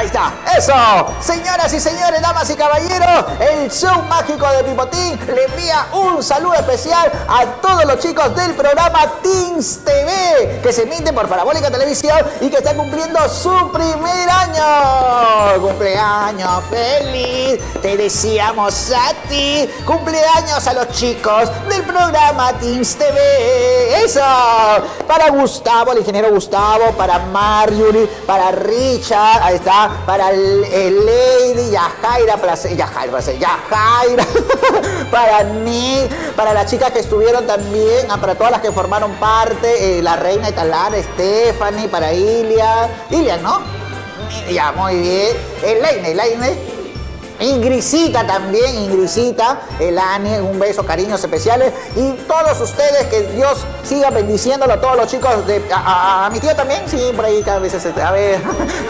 está, eso. Señoras y señores, damas y caballeros, el show mágico de Pipotín le envía un saludo especial a todos los chicos del programa Teens TV, que se emite por Parabólica Televisión y que está cumpliendo su primer año. Cumpleaños feliz, te deseamos a ti. Cumpleaños a los chicos del programa Teens TV. Eso. Para Gustavo, el ingeniero Gustavo, para Marjorie, para Richard, ahí está, para el, Lady, Yajaira, Place- Yajaira, Place- Yajaira, para Nick, para las chicas que estuvieron también, ah, para todas las que formaron parte, eh, la reina Italar, Stephanie, para Ilia, Ilia, ¿no? Ya, muy bien. Elaine, Elaine. Ingrisita también, Ingrisita, Elani, un beso, cariños especiales. Y todos ustedes, que Dios siga bendiciéndolo, todos los chicos, de, a, a- a mi tío también, sí, por ahí a veces, este, a ver,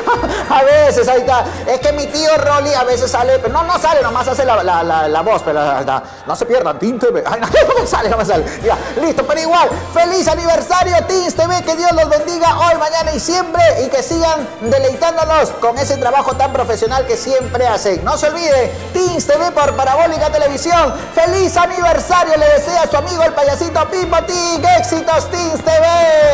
a veces, ahí está. Es que mi tío Rolly a veces sale, pero no, no sale, nomás hace la, la- la- la voz, pero no se pierdan, Team TV. Ay, no, no me sale, no me sale. Ya, listo, pero igual, feliz aniversario, Teams TV, que Dios los bendiga hoy, mañana y siempre, y que sigan deleitándonos con ese trabajo tan profesional que siempre hacen. No se olviden, Teams TV por Parabólica Televisión. ¡Feliz aniversario! Le desea a su amigo el payasito Pipo Ting. ¡Éxitos, Teams TV!